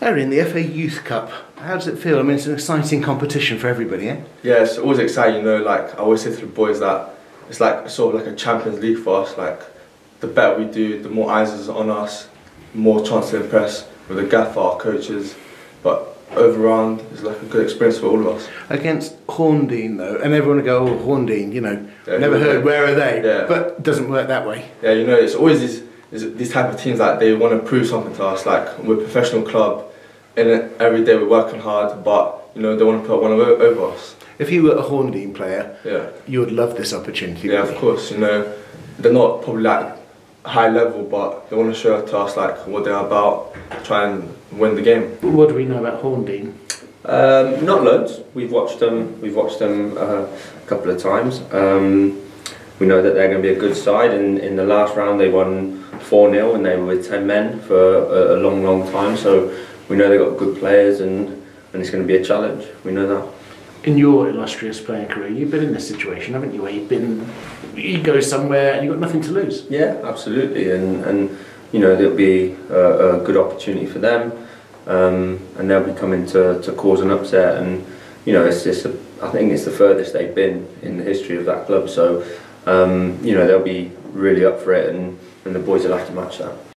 Harry, in the FA Youth Cup, how does it feel? I mean, it's an exciting competition for everybody, eh? Yeah, it's always exciting, you know, like I always say to the boys that it's like sort of like a Champions League for us. Like the better we do, the more eyes is on us, more chance to impress with the gaffer, our coaches. But overall, it's like a good experience for all of us. Against Horndean, though, and everyone will go, oh, Horndean, you know, Yeah, never heard, where are they? Yeah. But it doesn't work that way. Yeah, you know, it's always these these- these type of teams like they want to prove something to us. Like we're a professional club, and every day we're working hard, but you know they want to put one over, over us. If you were a Horndean player, Yeah. you would love this opportunity. Yeah, of you? course. You know, they're not probably like high level, but they want to show to us like what they're about, try and win the game. What do we know about Horndean? Um, not loads. We've watched them. We've watched them uh, a couple of times. Um, we know that they're going to be a good side. In in the last round, they won four 0 and they were with ten men for a, a long, long time. So we know they've got good players, and and it's going to be a challenge. We know that. In your illustrious playing career, you've been in this situation, haven't you? Where you've been, you go somewhere and you've got nothing to lose. Yeah, absolutely, and and you know there'll be a, a good opportunity for them, um, and they'll be coming to, to cause an upset, and you know it's just a, I think it's the furthest they've been in the history of that club, so um, you know they'll be really up for it, and and the boys will have to match that.